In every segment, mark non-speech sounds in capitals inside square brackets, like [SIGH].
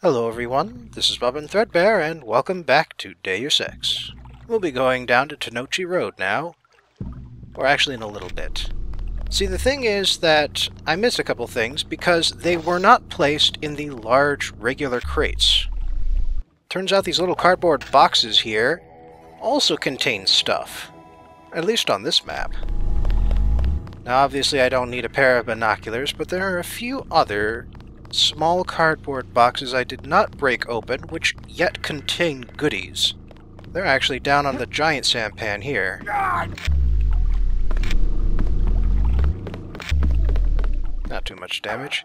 Hello everyone, this is Bobbin Threadbare, and welcome back to Deus Ex. We'll be going down to Tonnochi Road now. Or actually in a little bit. See, the thing is that I missed a couple things because they were not placed in the large, regular crates. Turns out these little cardboard boxes here also contain stuff. At least on this map. Now obviously I don't need a pair of binoculars, but there are a few other small cardboard boxes I did not break open, which yet contain goodies. They're actually down on the giant sampan here. Not too much damage.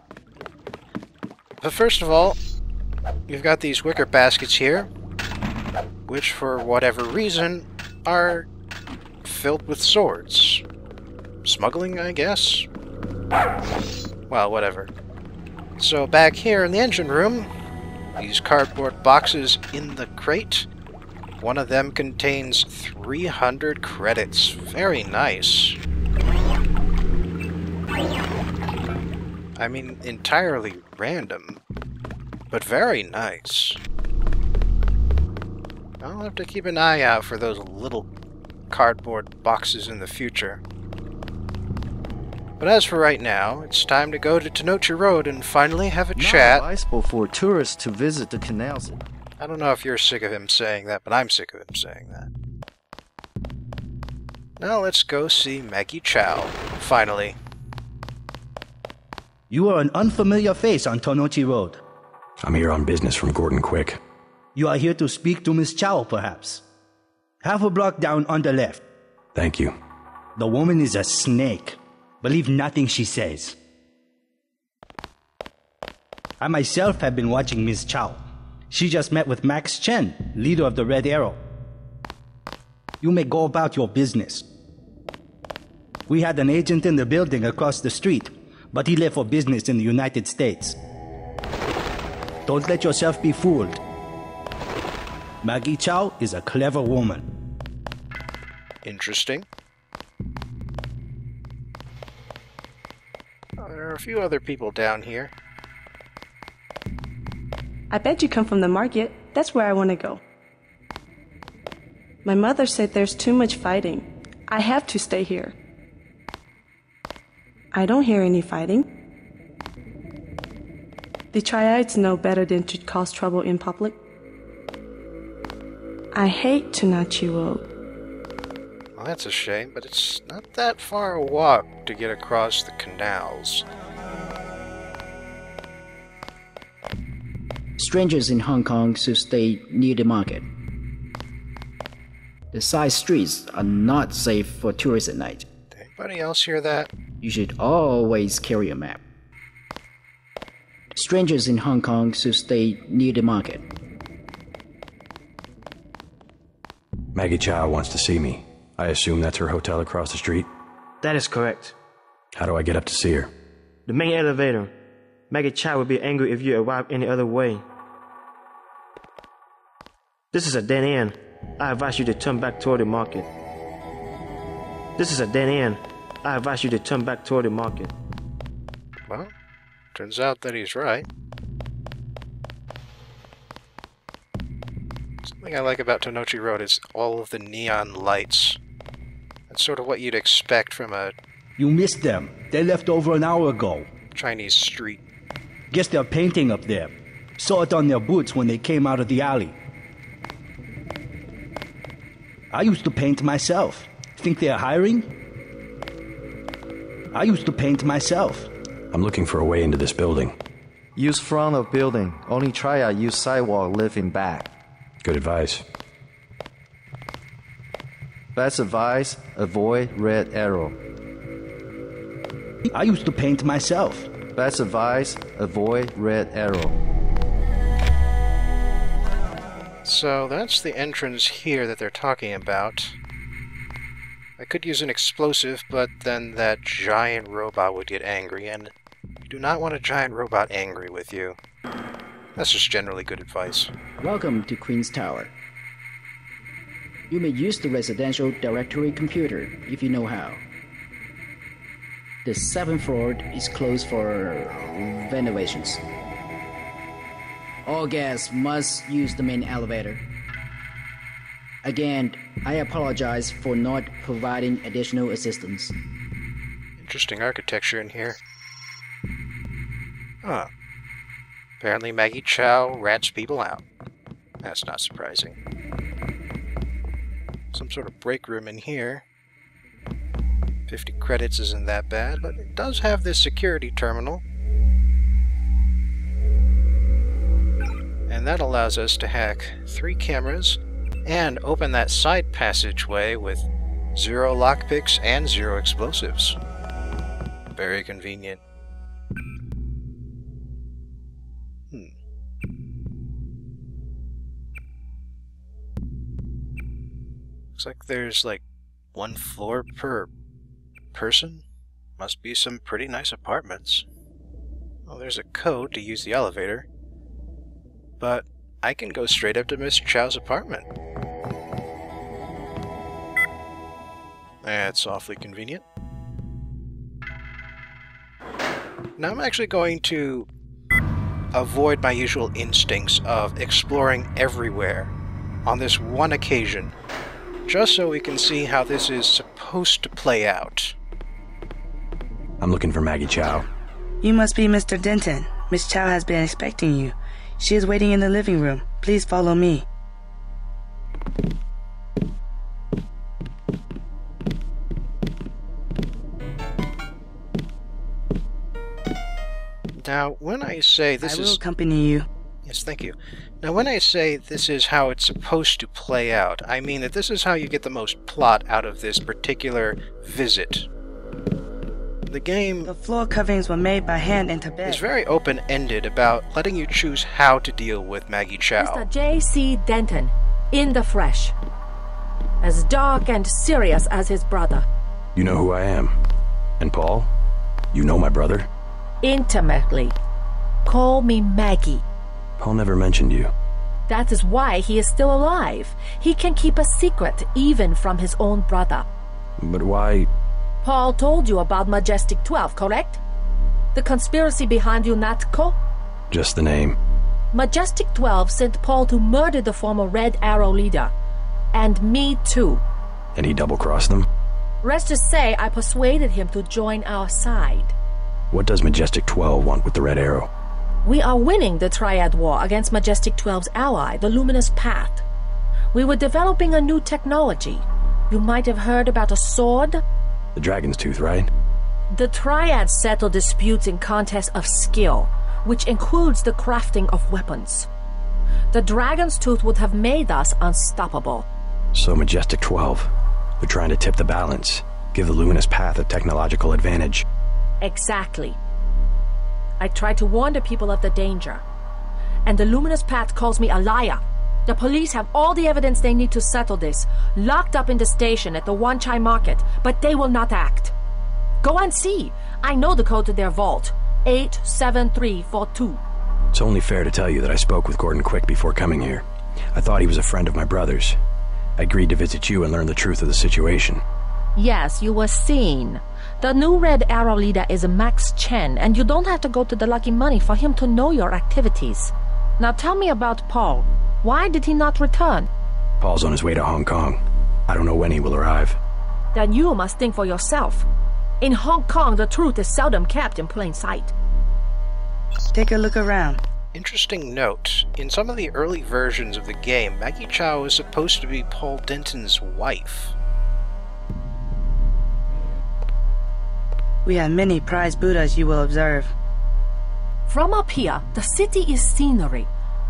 But first of all, you've got these wicker baskets here, which for whatever reason are filled with swords. Smuggling, I guess? Well, whatever. So back here in the engine room, these cardboard boxes in the crate. One of them contains 300 credits. Very nice. I mean, entirely random, but very nice. I'll have to keep an eye out for those little cardboard boxes in the future. But as for right now, it's time to go to Tonnochi Road and finally have a Not chat. advisable for tourists to visit the canals. I don't know if you're sick of him saying that, but I'm sick of him saying that. Now let's go see Maggie Chow. Finally. You are an unfamiliar face on Tonnochi Road. I'm here on business from Gordon Quick. You are here to speak to Miss Chow, perhaps. Half a block down on the left. Thank you. The woman is a snake. Believe nothing she says. I myself have been watching Miss Chow. She just met with Max Chen, leader of the Red Arrow. You may go about your business. We had an agent in the building across the street, but he left for business in the United States. Don't let yourself be fooled. Maggie Chow is a clever woman. Interesting. There are a few other people down here. I bet you come from the market. That's where I want to go. My mother said there's too much fighting. I have to stay here. I don't hear any fighting. The triads know better than to cause trouble in public. I hate Tonnochi Road. Well, that's a shame, but it's not that far a walk to get across the canals. Strangers in Hong Kong should stay near the market. The side streets are not safe for tourists at night. Did anybody else hear that? You should always carry a map. Strangers in Hong Kong should stay near the market. Maggie Chow wants to see me. I assume that's her hotel across the street. That is correct. How do I get up to see her? The main elevator. Maggie Chow will be angry if you arrive any other way. This is a dead end. I advise you to turn back toward the market. This is a dead end. I advise you to turn back toward the market. Well, turns out that he's right. Something I like about Tonnochi Road is all of the neon lights. That's sort of what you'd expect from a You missed them. They left over an hour ago. Chinese street. Guess they're painting up there. Saw it on their boots when they came out of the alley. I used to paint myself. Think they're hiring? I used to paint myself. I'm looking for a way into this building. Use front of building. Only triad use sidewalk live in back. Good advice. Best advice, avoid red arrow. I used to paint myself. Best advice, avoid red arrow. So that's the entrance here that they're talking about. I could use an explosive, but then that giant robot would get angry, and you do not want a giant robot angry with you. That's just generally good advice. Welcome to Queen's Tower. You may use the residential directory computer if you know how. The seventh floor is closed for renovations. All guests must use the main elevator. Again, I apologize for not providing additional assistance. Interesting architecture in here. Huh. Apparently Maggie Chow rats people out. That's not surprising. Sort of break room in here. 50 credits isn't that bad, but it does have this security terminal. And that allows us to hack three cameras and open that side passageway with zero lockpicks and zero explosives. Very convenient. Looks like there's like one floor per person. Must be some pretty nice apartments. Well, there's a code to use the elevator. But I can go straight up to Mr. Chow's apartment. That's awfully convenient. Now I'm actually going to avoid my usual instincts of exploring everywhere on this one occasion, just so we can see how this is supposed to play out. I'm looking for Maggie Chow. You must be Mr. Denton. Miss Chow has been expecting you. She is waiting in the living room. Please follow me. Now, when I say this is I will is accompany you. Yes, thank you. Now, when I say this is how it's supposed to play out, I mean that this is how you get the most plot out of this particular visit. The game The floor coverings were made by hand in Tibet. is very open ended about letting you choose how to deal with Maggie Chow. Mr. J.C. Denton, in the flesh. As dark and serious as his brother. You know who I am. And Paul? You know my brother? Intimately. Call me Maggie. Paul never mentioned you. That is why he is still alive. He can keep a secret even from his own brother. But why? Paul told you about Majestic 12, correct? The conspiracy behind UNATCO? Just the name. Majestic 12 sent Paul to murder the former Red Arrow leader. And me too. And he double crossed them? Rest to say, I persuaded him to join our side. What does Majestic 12 want with the Red Arrow? We are winning the Triad War against Majestic 12's ally, the Luminous Path. We were developing a new technology. You might have heard about a sword. The Dragon's Tooth, right? The Triad settle disputes in contests of skill, which includes the crafting of weapons. The Dragon's Tooth would have made us unstoppable. So Majestic 12. They're trying to tip the balance, give the Luminous Path a technological advantage. Exactly. I tried to warn the people of the danger. And the Luminous Path calls me a liar. The police have all the evidence they need to settle this, locked up in the station at the Wan Chai market, but they will not act. Go and see. I know the code to their vault. 87342. It's only fair to tell you that I spoke with Gordon Quick before coming here. I thought he was a friend of my brother's. I agreed to visit you and learn the truth of the situation. Yes, you were seen. The new Red Arrow leader is Max Chen, and you don't have to go to the Lucky Money for him to know your activities. Now tell me about Paul. Why did he not return? Paul's on his way to Hong Kong. I don't know when he will arrive. Then you must think for yourself. In Hong Kong, the truth is seldom kept in plain sight. Take a look around. Interesting note in some of the early versions of the game, Maggie Chow is supposed to be Paul Denton's wife. We have many prized Buddhas you will observe. From up here, the city is scenery,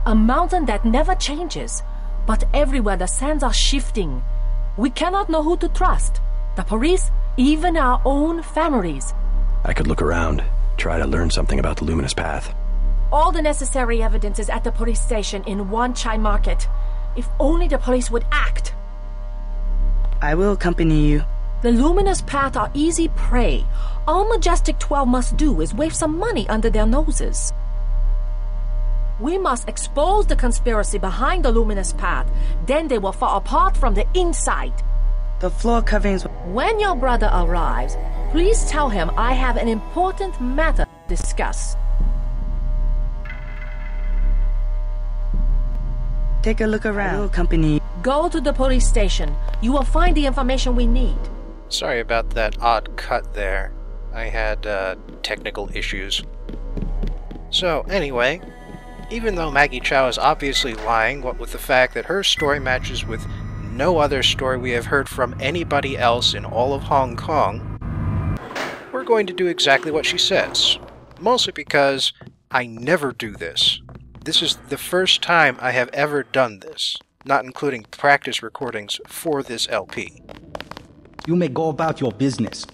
a mountain that never changes. But everywhere the sands are shifting. We cannot know who to trust. The police, even our own families. I could look around, try to learn something about the Luminous Path. All the necessary evidence is at the police station in Wan Chai Market. If only the police would act. I will accompany you. The Luminous Path are easy prey. All Majestic 12 must do is wave some money under their noses. We must expose the conspiracy behind the Luminous Path. Then they will fall apart from the inside. The floor coverings. When your brother arrives, please tell him I have an important matter to discuss. Take a look around. We'll Go to the police station. You will find the information we need. Sorry about that odd cut there. I had uh, technical issues. So, anyway, even though Maggie Chow is obviously lying, what with the fact that her story matches with no other story we have heard from anybody else in all of Hong Kong, we're going to do exactly what she says. Mostly because I never do this. This is the first time I have ever done this, not including practice recordings for this LP. You may go about your business.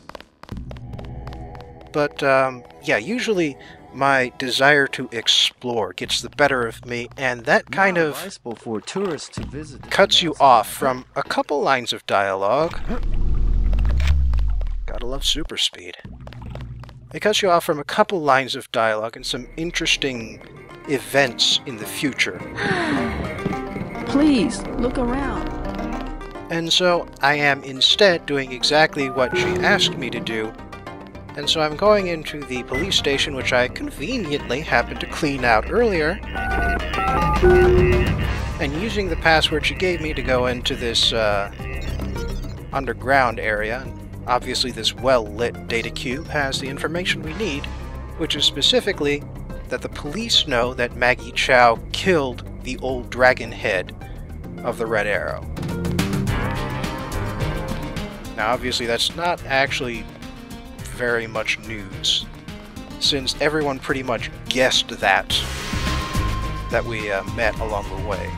But, um, yeah, usually my desire to explore gets the better of me, and that kind of for tourists to visit cuts you off from a couple lines of dialogue. Gotta love super speed. It cuts you off from a couple lines of dialogue and some interesting events in the future. [GASPS] Please, look around. And so I am instead doing exactly what she asked me to do. And so I'm going into the police station, which I conveniently happened to clean out earlier, and using the password she gave me to go into this uh, underground area. Obviously, this well lit data cube has the information we need, which is specifically that the police know that Maggie Chow killed the old dragon head of the Red Arrow. Now, obviously, that's not actually very much news, since everyone pretty much guessed that that we uh, met along the way.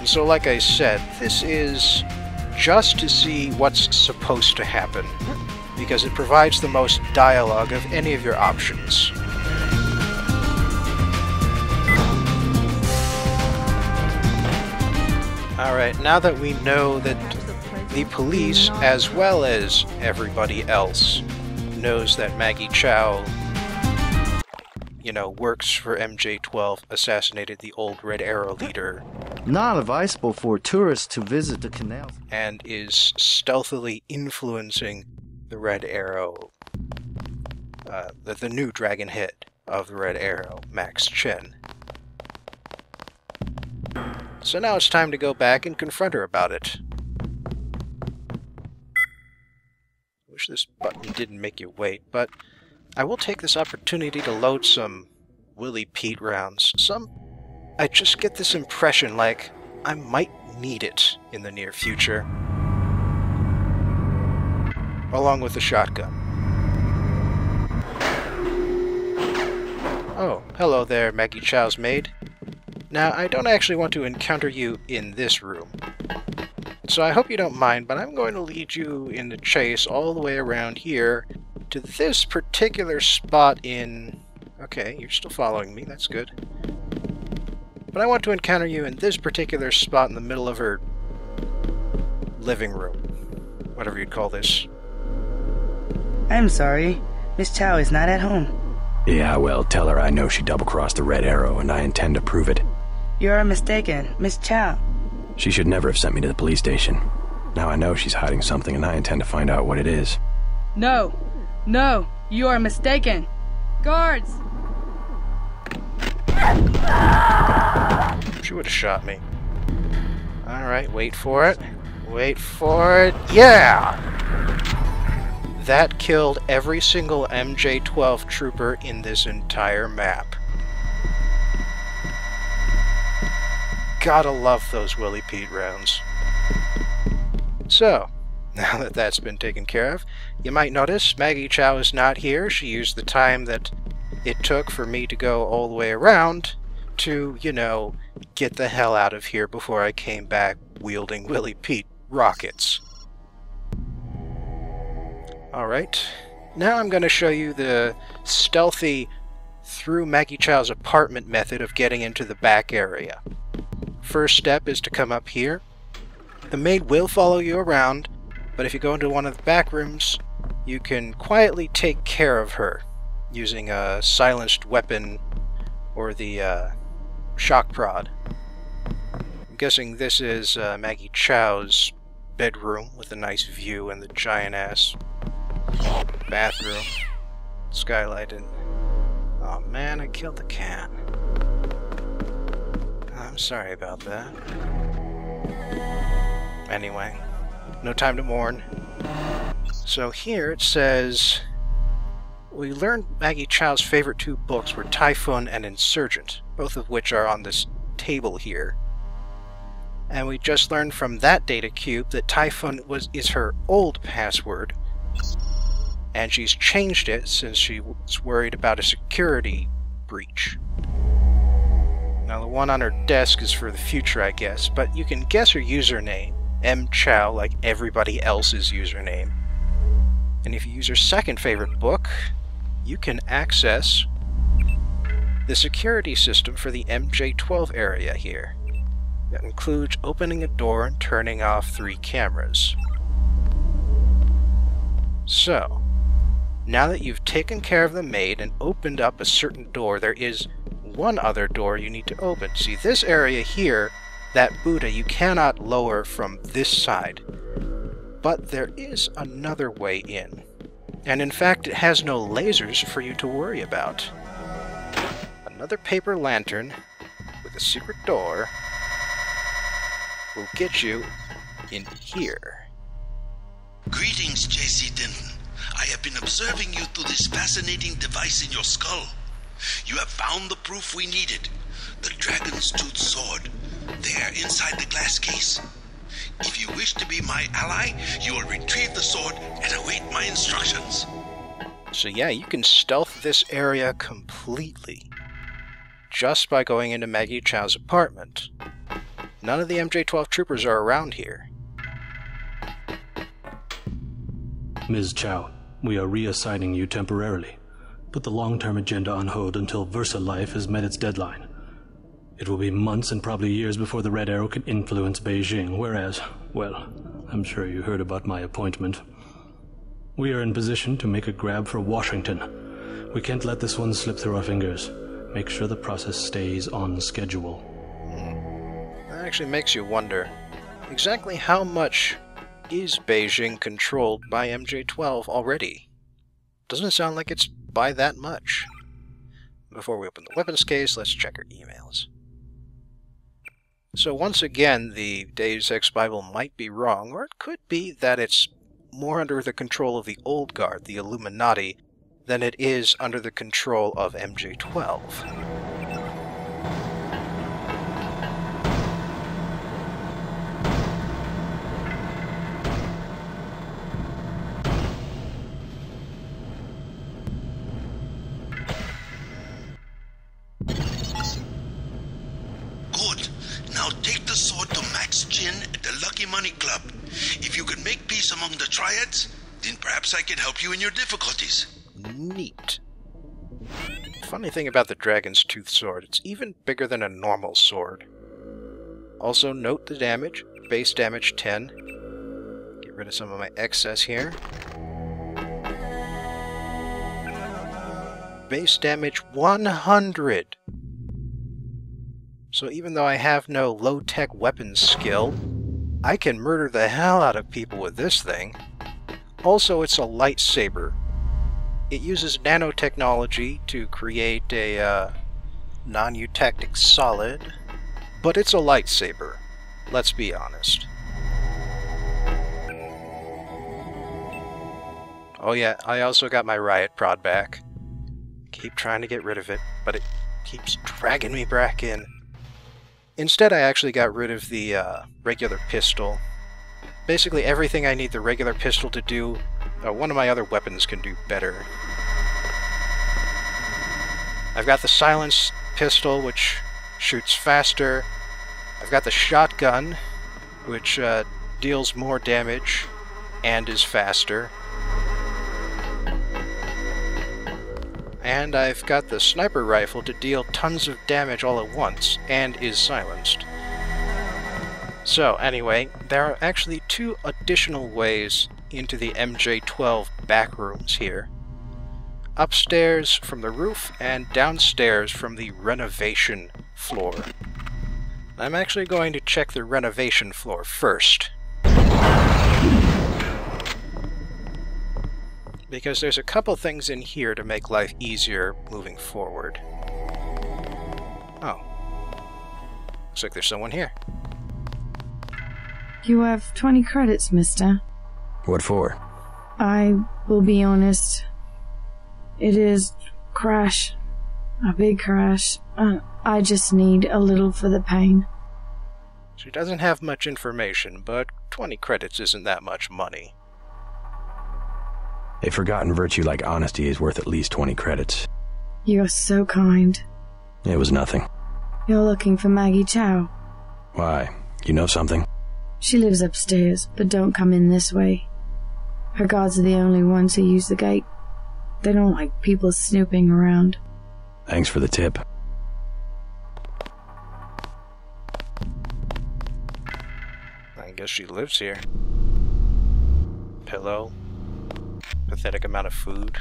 And so, like I said, this is just to see what's supposed to happen, because it provides the most dialogue of any of your options. Alright, now that we know that the police, as well as everybody else, knows that Maggie Chow, you know, works for MJ12, assassinated the old Red Arrow leader, Not advisable for tourists to visit the canals. and is stealthily influencing the Red Arrow, uh, the, the new dragon head of the Red Arrow, Max Chen. So now it's time to go back and confront her about it. Wish this button didn't make you wait, but I will take this opportunity to load some Willie Pete rounds. Some. I just get this impression like I might need it in the near future. Along with the shotgun. Oh, hello there, Maggie Chow's maid. Now, I don't actually want to encounter you in this room. So I hope you don't mind, but I'm going to lead you in the chase all the way around here to this particular spot in... Okay, you're still following me, that's good. But I want to encounter you in this particular spot in the middle of her living room. Whatever you'd call this. I'm sorry. Miss Chow is not at home. Yeah, well, tell her I know she double-crossed the Red Arrow, and I intend to prove it. You are mistaken. Miss Chow. She should never have sent me to the police station. Now I know she's hiding something, and I intend to find out what it is. No, no, you are mistaken. Guards! She would have shot me. Alright, wait for it. Wait for it. Yeah! That killed every single MJ-12 trooper in this entire map. Gotta love those Willie Pete rounds. So, now that that's been taken care of, you might notice Maggie Chow is not here. She used the time that it took for me to go all the way around to, you know, get the hell out of here before I came back wielding Willie Pete rockets. Alright, now I'm going to show you the stealthy through Maggie Chow's apartment method of getting into the back area. First step is to come up here. The maid will follow you around, but if you go into one of the back rooms, you can quietly take care of her using a silenced weapon or the uh, shock prod. I'm guessing this is uh, Maggie Chow's bedroom with a nice view and the giant ass bathroom. Skylight and. Oh man, I killed the cat. I'm sorry about that. Anyway, no time to mourn. So here it says we learned Maggie Chow's favorite two books were Typhoon and Insurgent, both of which are on this table here. And we just learned from that data cube that Typhoon was is her old password, and she's changed it since she was worried about a security breach. Now the one on her desk is for the future, I guess, but you can guess her username, M Chow, like everybody else's username. And if you use her second favorite book, you can access the security system for the MJ12 area here. That includes opening a door and turning off three cameras. So, now that you've taken care of the maid and opened up a certain door, there is one other door you need to open. See, this area here, that Buddha, you cannot lower from this side. But there is another way in. And in fact, it has no lasers for you to worry about. Another paper lantern with a secret door will get you in here. Greetings, J.C. Denton. I have been observing you through this fascinating device in your skull. You have found the proof we needed the Dragon's Tooth Sword. There, inside the glass case. If you wish to be my ally, you will retrieve the sword and await my instructions. So yeah, you can stealth this area completely. Just by going into Maggie Chow's apartment. None of the MJ-12 troopers are around here. Ms. Chow, we are reassigning you temporarily. Put the long-term agenda on hold until VersaLife has met its deadline. It will be months and probably years before the Red Arrow can influence Beijing, whereas, well, I'm sure you heard about my appointment. We are in position to make a grab for Washington. We can't let this one slip through our fingers. Make sure the process stays on schedule. That actually makes you wonder exactly how much is Beijing controlled by MJ-12 already? Doesn't it sound like it's by that much. Before we open the weapons case, let's check our emails. So once again, the Deus Ex Bible might be wrong, or it could be that it's more under the control of the Old Guard, the Illuminati, than it is under the control of MJ-12. In your difficulties. Neat. Funny thing about the Dragon's Tooth Sword, it's even bigger than a normal sword. Also note the damage, base damage 10. Get rid of some of my excess here. Base damage 100! So even though I have no low-tech weapons skill, I can murder the hell out of people with this thing. Also, it's a lightsaber. It uses nanotechnology to create a uh, non-eutectic solid, but it's a lightsaber. Let's be honest. Oh yeah, I also got my riot prod back. Keep trying to get rid of it, but it keeps dragging me back in. Instead, I actually got rid of the uh, regular pistol. Basically, everything I need the regular pistol to do, uh, one of my other weapons can do better. I've got the silence pistol, which shoots faster. I've got the shotgun, which uh, deals more damage and is faster. And I've got the sniper rifle to deal tons of damage all at once, and is silenced. So, anyway, there are actually two additional ways into the MJ-12 backrooms here. Upstairs from the roof, and downstairs from the renovation floor. I'm actually going to check the renovation floor first. because there's a couple things in here to make life easier moving forward. Oh. Looks like there's someone here. You have 20 credits, mister. What for? I will be honest. It is crash. A big crash. Uh, I just need a little for the pain. She doesn't have much information, but 20 credits isn't that much money. A forgotten virtue like honesty is worth at least 20 credits. You're so kind. It was nothing. You're looking for Maggie Chow. Why? You know something? She lives upstairs, but don't come in this way. Her guards are the only ones who use the gate. They don't like people snooping around. Thanks for the tip. I guess she lives here. Pillow. Pathetic amount of food.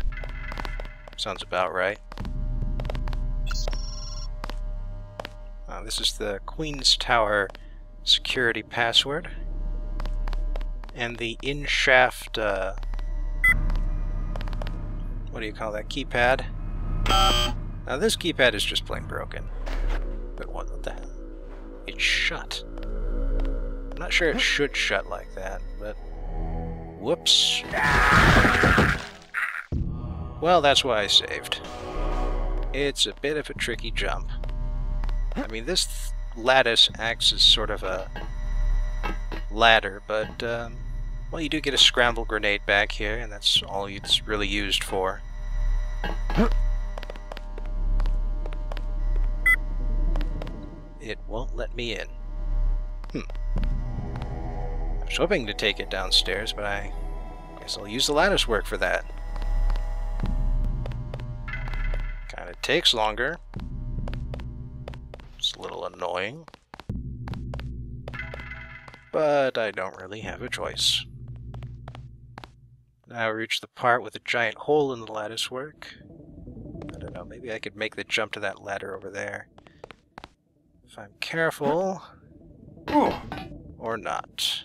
Sounds about right. Uh, this is the Queen's Tower security password. And the in-shaft, uh, what do you call that, keypad? Now this keypad is just plain broken. But what, the hell? It's shut. I'm not sure it should shut like that, but... Whoops. Well, that's why I saved. It's a bit of a tricky jump. I mean, this th lattice acts as sort of a ladder, but, um, well, you do get a scramble grenade back here, and that's all it's really used for. It won't let me in. Hmm. I was hoping to take it downstairs, but I guess I'll use the lattice work for that. Kinda takes longer. A little annoying. But I don't really have a choice. Now we reach the part with a giant hole in the lattice work. I don't know, maybe I could make the jump to that ladder over there. If I'm careful. Or not.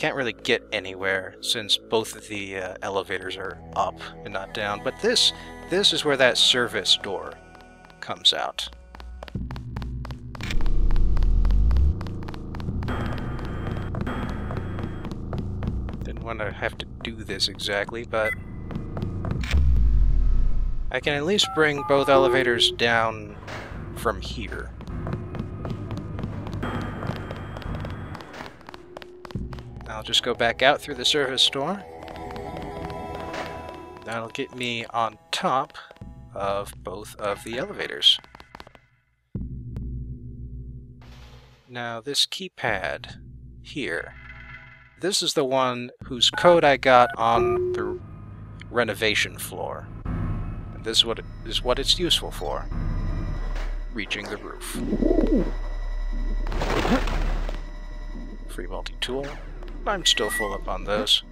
Can't really get anywhere since both of the uh, elevators are up and not down. But this, this is where that service door comes out. Didn't want to have to do this exactly, but I can at least bring both elevators down from here. I'll just go back out through the service door. That'll get me on top of both of the elevators. Now this keypad here, this is the one whose code I got on the renovation floor. And this is what, it, is what it's useful for. Reaching the roof. Free multi-tool. I'm still full up on those.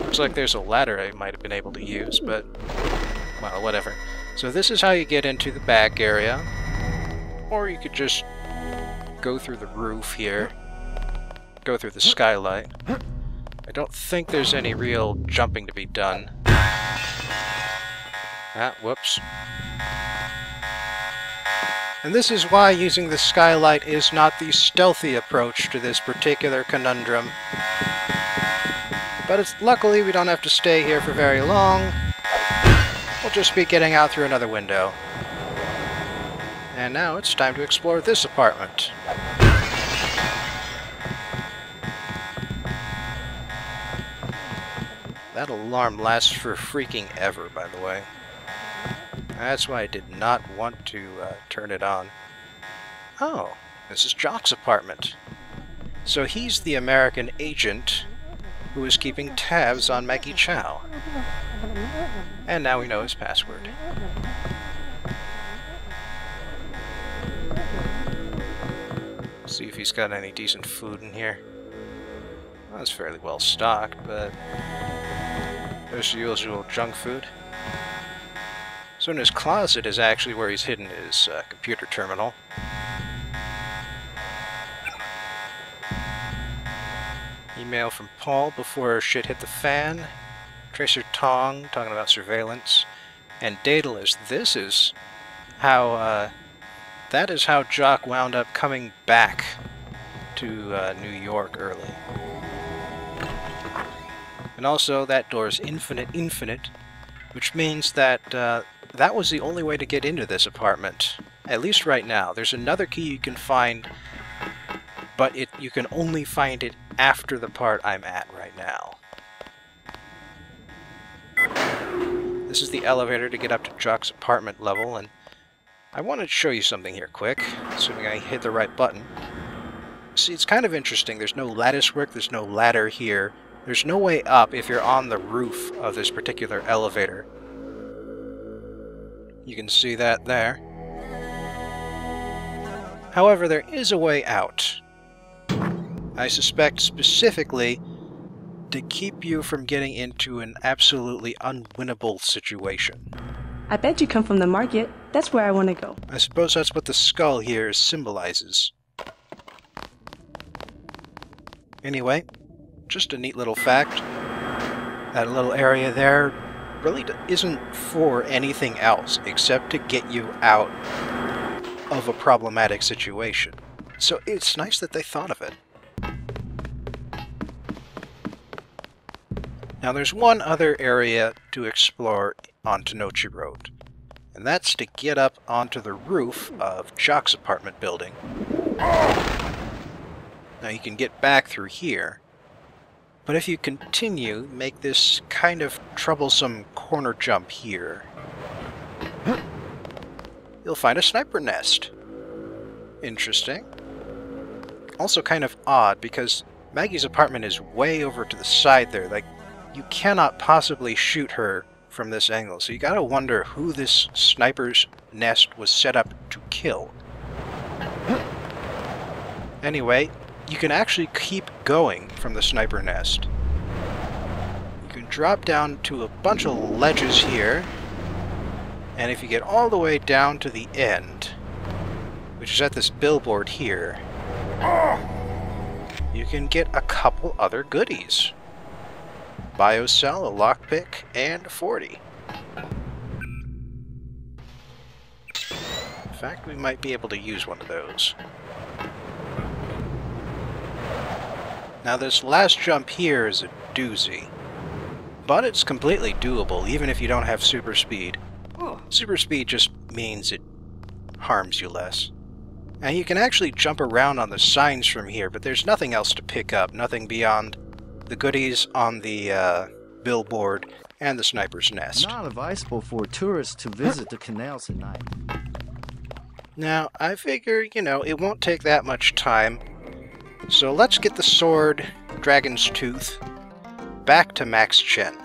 Looks like there's a ladder I might have been able to use, but... Well, whatever. So this is how you get into the back area. Or you could just go through the roof here. Go through the skylight. I don't think there's any real jumping to be done. Ah, whoops. And this is why using the skylight is not the stealthy approach to this particular conundrum. But it's luckily we don't have to stay here for very long. We'll just be getting out through another window. And now it's time to explore this apartment. That alarm lasts for freaking ever, by the way. That's why I did not want to uh, turn it on. Oh, this is Jock's apartment. So he's the American agent who is keeping tabs on Maggie Chow. And now we know his password. See if he's got any decent food in here. Well, it's fairly well stocked, but there's the usual junk food. So in his closet is actually where he's hidden his uh, computer terminal. Email from Paul before shit hit the fan. Tracer Tong talking about surveillance, and Daedalus. This is how uh, that is how Jock wound up coming back to uh, New York early. And also, that door is infinite, infinite, which means that uh, that was the only way to get into this apartment. At least right now. There's another key you can find, but it you can only find it after the part I'm at right now. This is the elevator to get up to Jock's apartment level, and I wanted to show you something here quick, assuming I hit the right button. See, it's kind of interesting. There's no lattice work, there's no ladder here. There's no way up if you're on the roof of this particular elevator. You can see that there. However, there is a way out. I suspect specifically to keep you from getting into an absolutely unwinnable situation. I bet you come from the market. That's where I want to go. I suppose that's what the skull here symbolizes. Anyway, just a neat little fact. That little area there really isn't for anything else except to get you out of a problematic situation. So it's nice that they thought of it. Now there's one other area to explore on Tonnochi Road, and that's to get up onto the roof of Jock's apartment building. Now you can get back through here, but if you continue, make this kind of troublesome corner jump here, you'll find a sniper nest. Interesting. Also kind of odd, because Maggie's apartment is way over to the side there. Like, you cannot possibly shoot her from this angle, so you gotta wonder who this sniper's nest was set up to kill. Anyway, you can actually keep going from the sniper nest. You can drop down to a bunch of ledges here, and if you get all the way down to the end, which is at this billboard here, you can get a couple other goodies. Biocell, a lockpick, and 40. In fact, we might be able to use one of those. Now this last jump here is a doozy. But it's completely doable, even if you don't have super speed. Super speed just means it harms you less. And you can actually jump around on the signs from here, but there's nothing else to pick up, nothing beyond the goodies on the uh, billboard and the sniper's nest. Not advisable for tourists to visit the canals at night. Now, I figure, you know, it won't take that much time. So let's get the sword, Dragon's Tooth, back to Max Chen.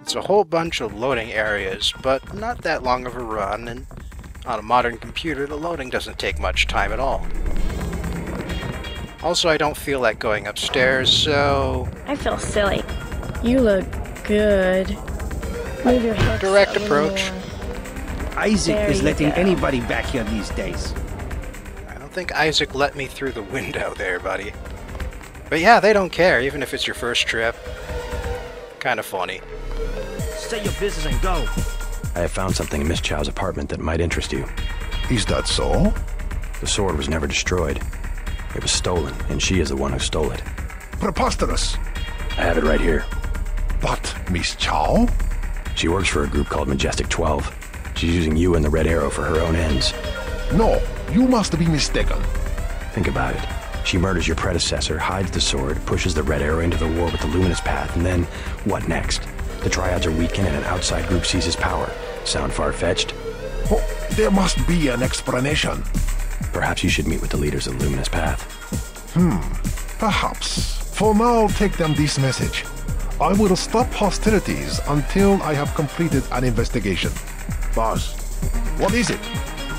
It's a whole bunch of loading areas, but not that long of a run, and on a modern computer, the loading doesn't take much time at all. Also, I don't feel like going upstairs, so... I feel silly. You look good. Move your hips Direct approach. more. Isaac There is letting go. anybody back here these days. I don't think Isaac let me through the window there, buddy. But yeah, they don't care, even if it's your first trip. Kinda funny. Stay your business and go. I have found something in Miss Chow's apartment that might interest you. Is that so? The sword was never destroyed. It was stolen, and she is the one who stole it. Preposterous. I have it right here. But Miss Chow? She works for a group called Majestic 12. She's using you and the Red Arrow for her own ends. No, you must be mistaken. Think about it. She murders your predecessor, hides the sword, pushes the Red Arrow into the war with the Luminous Path, and then what next? The Triads are weakened and an outside group seizes power. Sound far-fetched? Oh, there must be an explanation. Perhaps you should meet with the leaders of the Luminous Path. Hmm, perhaps. For now, take them this message. I will stop hostilities until I have completed an investigation. Boss, What is it?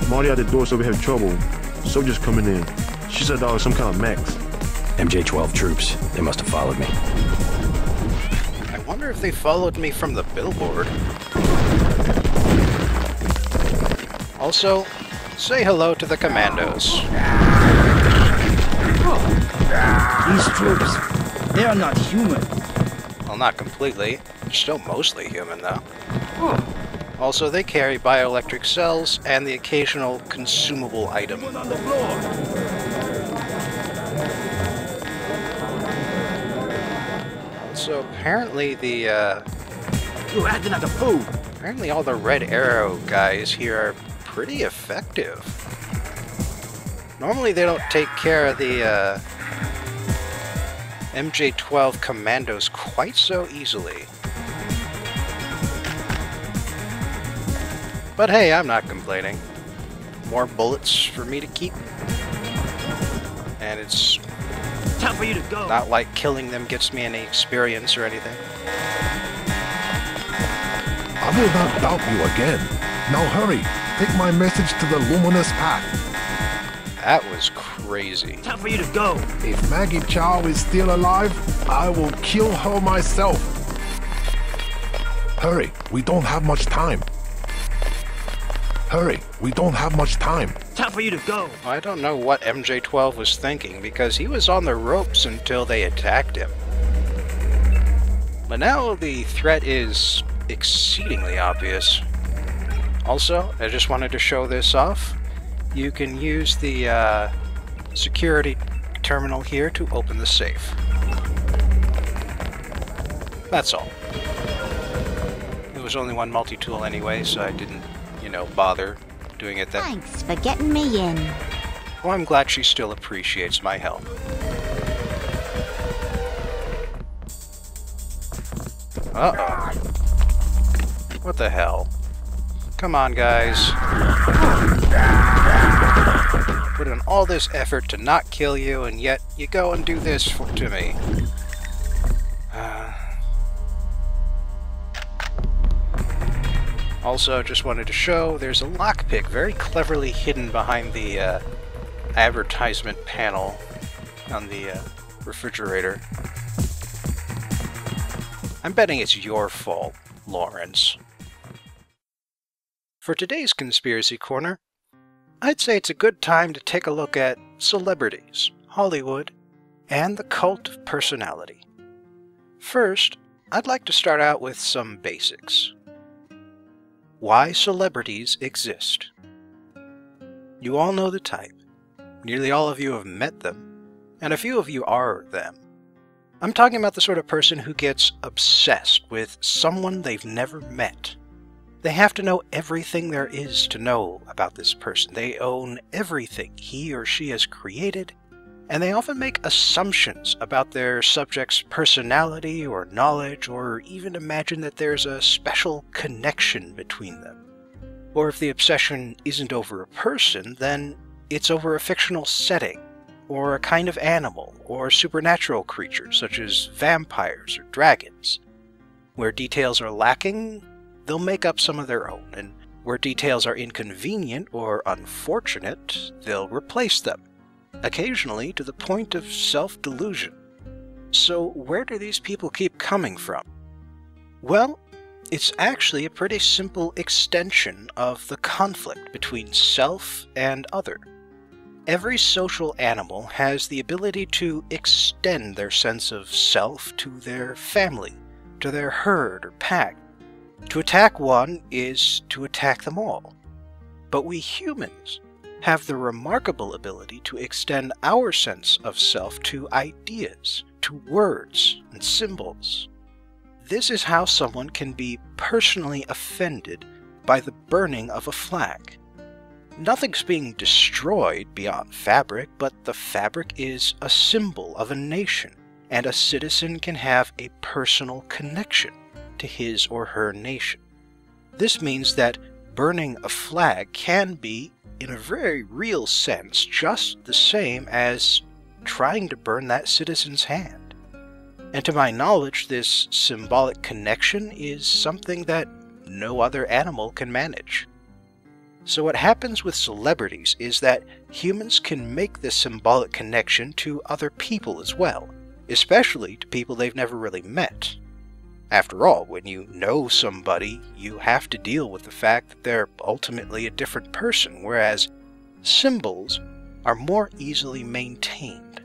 Marty at the door said we have trouble. Soldiers coming in. She said that was some kind of max. MJ-12 troops. They must have followed me. I wonder if they followed me from the billboard. Also, say hello to the commandos. These troops, they are not human. Well, not completely. They're still mostly human, though. Also, they carry bioelectric cells and the occasional consumable item. So apparently the, uh... You acting like a fool! Apparently all the Red Arrow guys here are pretty effective. Normally they don't take care of the, uh... MJ-12 commandos quite so easily. But hey, I'm not complaining. More bullets for me to keep. And it's Time for you to go. not like killing them gets me any experience or anything. I will not doubt you again. Now hurry, take my message to the luminous path. That was crazy. Time for you to go. If Maggie Chow is still alive, I will kill her myself. Hurry, we don't have much time. Hurry, we don't have much time. Time for you to go. I don't know what MJ-12 was thinking because he was on the ropes until they attacked him. But now the threat is exceedingly obvious. Also, I just wanted to show this off. You can use the uh, security terminal here to open the safe. That's all. It was only one multi-tool anyway, so I didn't, you know, bother doing it that Thanks for getting me in. Well, I'm glad she still appreciates my help. Uh-oh. What the hell? Come on, guys. Put in all this effort to not kill you, and yet you go and do this for, to me. Uh, also, just wanted to show there's a lockpick very cleverly hidden behind the uh, advertisement panel on the uh, refrigerator. I'm betting it's your fault, Lawrence. For today's Conspiracy Corner, I'd say it's a good time to take a look at celebrities, Hollywood, and the cult of personality. First, I'd like to start out with some basics. Why celebrities exist. You all know the type. Nearly all of you have met them, and a few of you are them. I'm talking about the sort of person who gets obsessed with someone they've never met. They have to know everything there is to know about this person. They own everything he or she has created, and they often make assumptions about their subject's personality or knowledge, or even imagine that there's a special connection between them. Or if the obsession isn't over a person, then it's over a fictional setting, or a kind of animal, or supernatural creature such as vampires or dragons. Where details are lacking, they'll make up some of their own, and where details are inconvenient or unfortunate, they'll replace them, occasionally to the point of self delusion. So, where do these people keep coming from? Well, it's actually a pretty simple extension of the conflict between self and other. Every social animal has the ability to extend their sense of self to their family, to their herd or pack. To attack one is to attack them all. But we humans have the remarkable ability to extend our sense of self to ideas, to words and symbols. This is how someone can be personally offended by the burning of a flag. Nothing's being destroyed beyond fabric, but the fabric is a symbol of a nation, and a citizen can have a personal connection to his or her nation. This means that burning a flag can be, in a very real sense, just the same as trying to burn that citizen's hand. And to my knowledge, this symbolic connection is something that no other animal can manage. So, what happens with celebrities is that humans can make this symbolic connection to other people as well, especially to people they've never really met. After all, when you know somebody, you have to deal with the fact that they're ultimately a different person, whereas symbols are more easily maintained.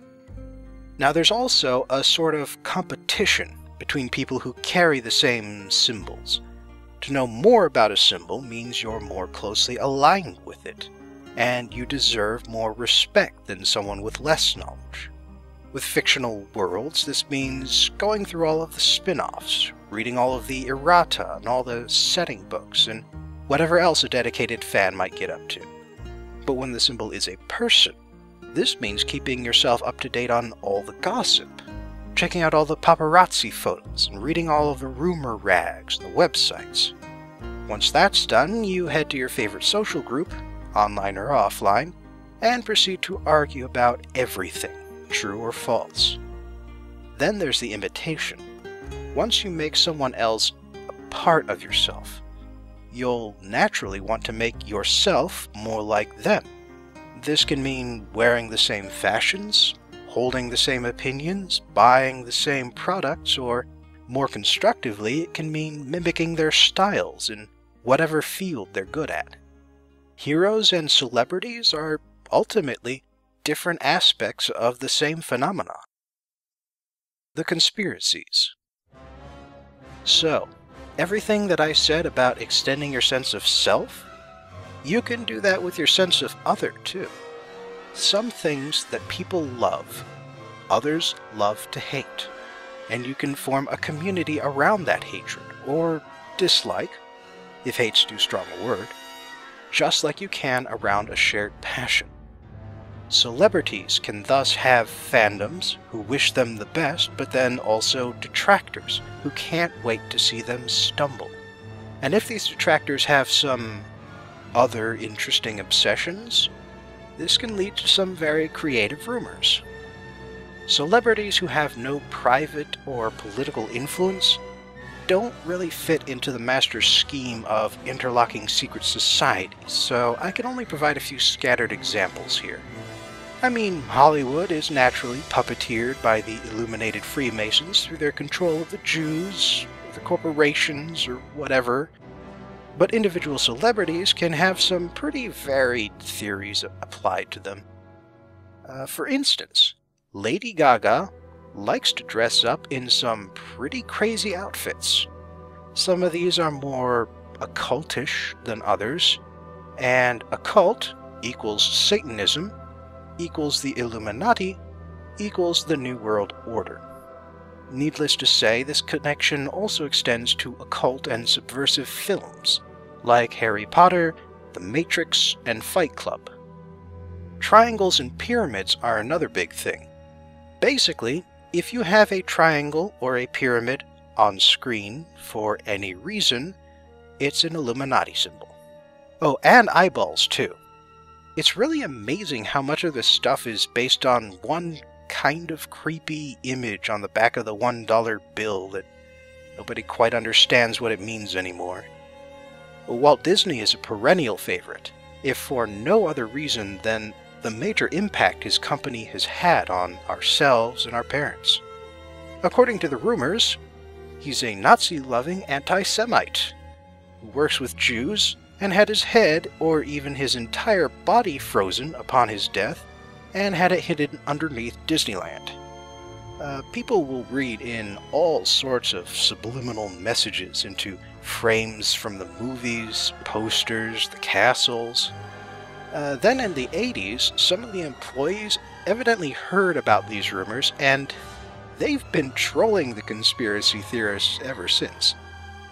Now, there's also a sort of competition between people who carry the same symbols. To know more about a symbol means you're more closely aligned with it, and you deserve more respect than someone with less knowledge. With fictional worlds, this means going through all of the spin offs, reading all of the errata and all the setting books, and whatever else a dedicated fan might get up to. But when the symbol is a person, this means keeping yourself up to date on all the gossip, checking out all the paparazzi photos, and reading all of the rumor rags and the websites. Once that's done, you head to your favorite social group, online or offline, and proceed to argue about everything true or false. Then there's the imitation. Once you make someone else a part of yourself, you'll naturally want to make yourself more like them. This can mean wearing the same fashions, holding the same opinions, buying the same products, or more constructively, it can mean mimicking their styles in whatever field they're good at. Heroes and celebrities are ultimately different aspects of the same phenomenon. The conspiracies. So, everything that I said about extending your sense of self, you can do that with your sense of other too. Some things that people love, others love to hate, and you can form a community around that hatred or dislike, if hate's too strong a word, just like you can around a shared passion. Celebrities can thus have fandoms who wish them the best, but then also detractors who can't wait to see them stumble. And if these detractors have some other interesting obsessions, this can lead to some very creative rumors. Celebrities who have no private or political influence don't really fit into the master's scheme of interlocking secret societies, so I can only provide a few scattered examples here. I mean, Hollywood is naturally puppeteered by the illuminated Freemasons through their control of the Jews, the corporations, or whatever. But individual celebrities can have some pretty varied theories applied to them. Uh, for instance, Lady Gaga likes to dress up in some pretty crazy outfits. Some of these are more occultish than others, and occult equals Satanism equals the Illuminati equals the New World Order. Needless to say, this connection also extends to occult and subversive films, like Harry Potter, The Matrix, and Fight Club. Triangles and pyramids are another big thing. Basically, if you have a triangle or a pyramid on screen for any reason, it's an Illuminati symbol. Oh, and eyeballs too. It's really amazing how much of this stuff is based on one kind of creepy image on the back of the $1 bill that nobody quite understands what it means anymore. Walt Disney is a perennial favorite, if for no other reason than the major impact his company has had on ourselves and our parents. According to the rumors, he's a Nazi loving anti Semite who works with Jews and had his head or even his entire body frozen upon his death and had it hidden underneath Disneyland. Uh, people will read in all sorts of subliminal messages into frames from the movies, posters, the castles. Uh, then in the 80s, some of the employees evidently heard about these rumors and they've been trolling the conspiracy theorists ever since.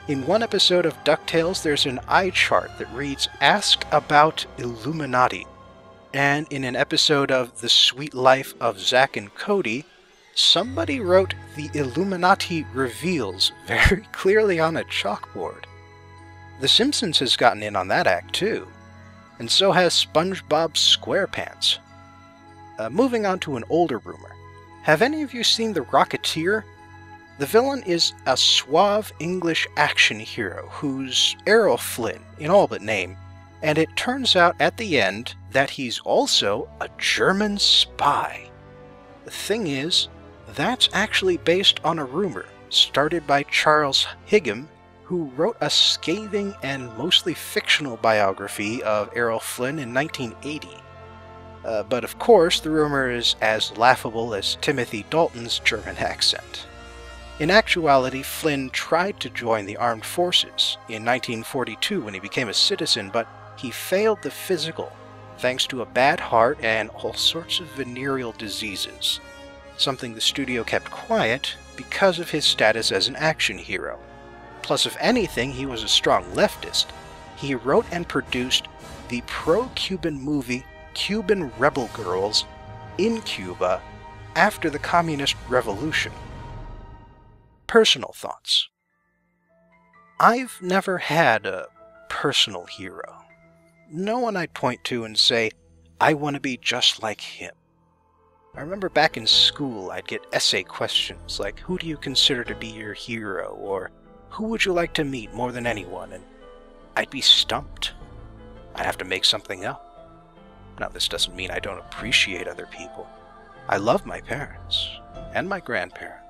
In one episode of DuckTales, there's an eye chart that reads, Ask about Illuminati. And in an episode of The Suite Life of Zack and Cody, somebody wrote The Illuminati Reveals [LAUGHS] very clearly on a chalkboard. The Simpsons has gotten in on that act too, and so has SpongeBob SquarePants. Uh, moving on to an older rumor. Have any of you seen The Rocketeer? The villain is a suave English action hero who's Errol Flynn in all but name, and it turns out at the end that he's also a German spy. The thing is, that's actually based on a rumor started by Charles Higham, who wrote a scathing and mostly fictional biography of Errol Flynn in 1980. Uh, but of course, the rumor is as laughable as Timothy Dalton's German accent. In actuality, Flynn tried to join the armed forces in 1942 when he became a citizen, but he failed the physical thanks to a bad heart and all sorts of venereal diseases, something the studio kept quiet because of his status as an action hero. Plus, if anything, he was a strong leftist. He wrote and produced the pro Cuban movie Cuban Rebel Girls in Cuba after the Communist Revolution. Personal thoughts I've never had a personal hero. No one I'd point to and say, I want to be just like him. I remember back in school, I'd get essay questions like, Who do you consider to be your hero? or Who would you like to meet more than anyone? And I'd be stumped. I'd have to make something up. Now, this doesn't mean I don't appreciate other people. I love my parents and my grandparents.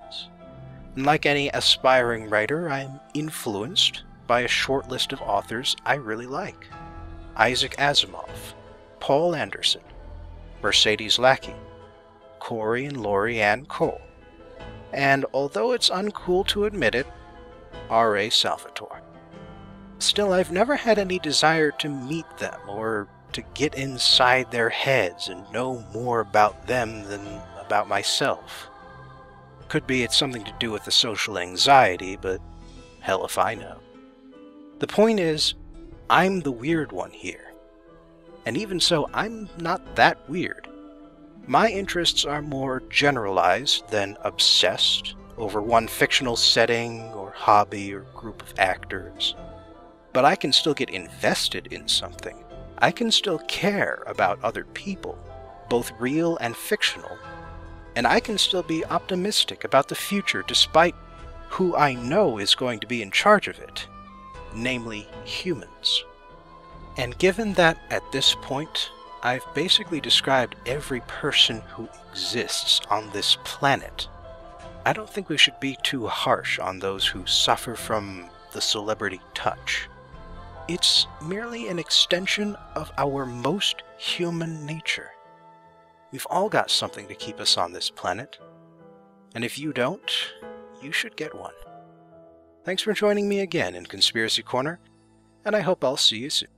And like any aspiring writer, I am influenced by a short list of authors I really like Isaac Asimov, Poul Anderson, Mercedes Lackey, Corey and Lori Ann Cole, and although it's uncool to admit it, R.A. Salvatore. Still, I've never had any desire to meet them or to get inside their heads and know more about them than about myself. Could be it's something to do with the social anxiety, but hell if I know. The point is, I'm the weird one here. And even so, I'm not that weird. My interests are more generalized than obsessed over one fictional setting or hobby or group of actors. But I can still get invested in something I can still care about other people, both real and fictional, and I can still be optimistic about the future despite who I know is going to be in charge of it, namely humans. And given that at this point, I've basically described every person who exists on this planet, I don't think we should be too harsh on those who suffer from the celebrity touch. It's merely an extension of our most human nature. We've all got something to keep us on this planet. And if you don't, you should get one. Thanks for joining me again in Conspiracy Corner, and I hope I'll see you soon.